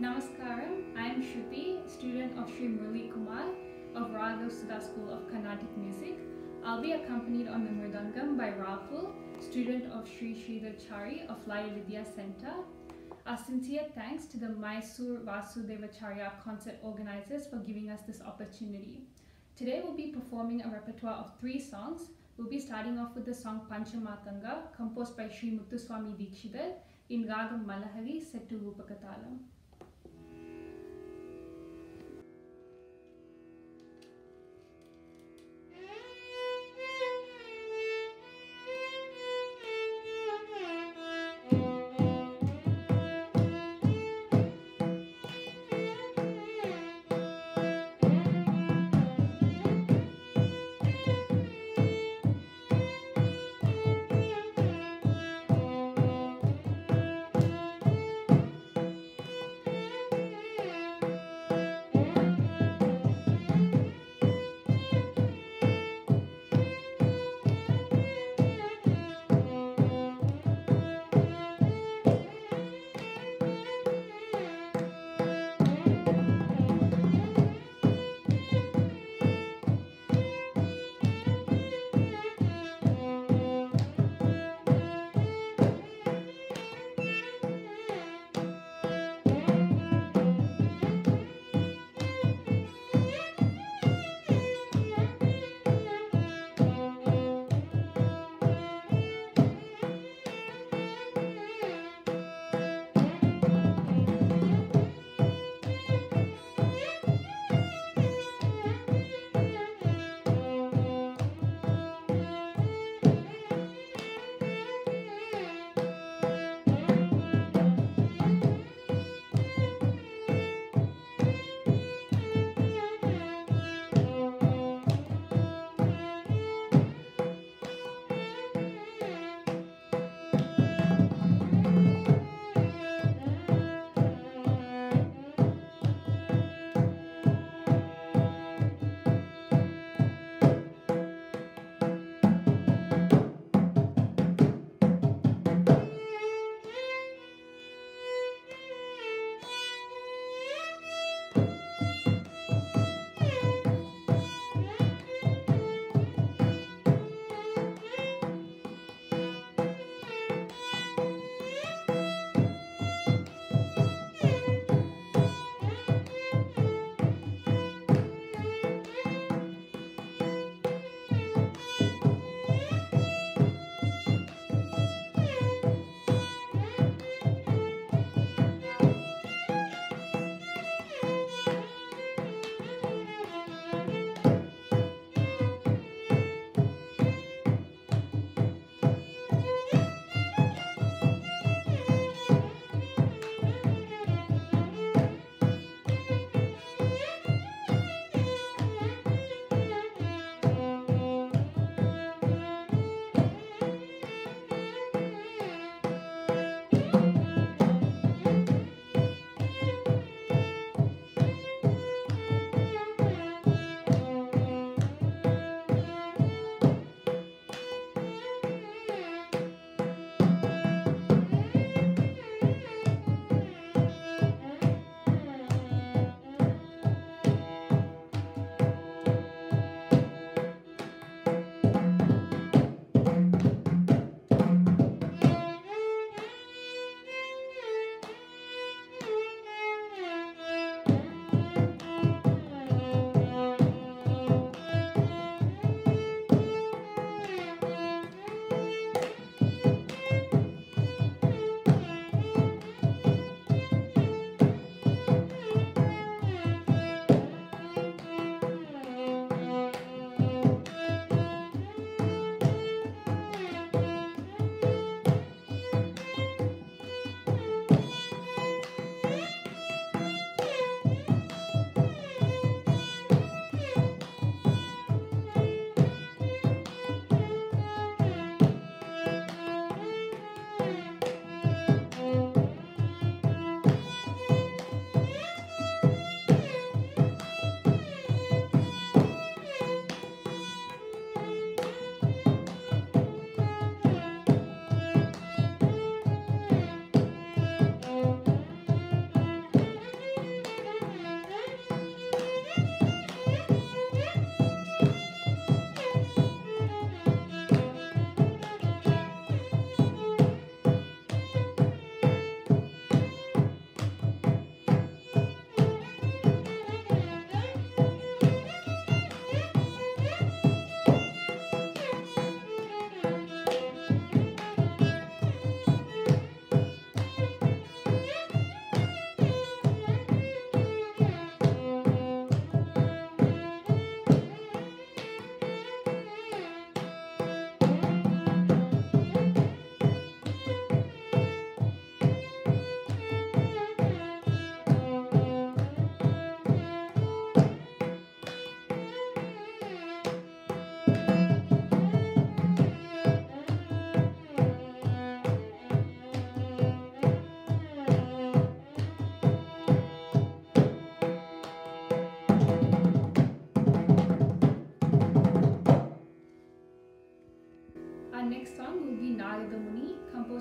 Namaskaram, I am Shruthi, student of Sri Murali Kumar of Raaga Sudha School of Carnatic Music. I'll be accompanied on the Mridangam by Rahul, student of Sri Sridhar Chari of Laya Vidhya Center. Our sincere thanks to the Mysore Vasudevacharya concert organizers for giving us this opportunity. Today we'll be performing a repertoire of three songs. We'll be starting off with the song Panchamatanga, composed by Sri Muthuswami Dikshitar in Ragam Malahari set to Rupakatalam.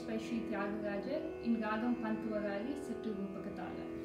Composed by Sri Tyagaraja in Ragam Pantuvarali set Rupakatala.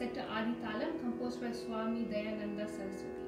Set to Adi Talam, composed by Swami Dayananda Saraswati.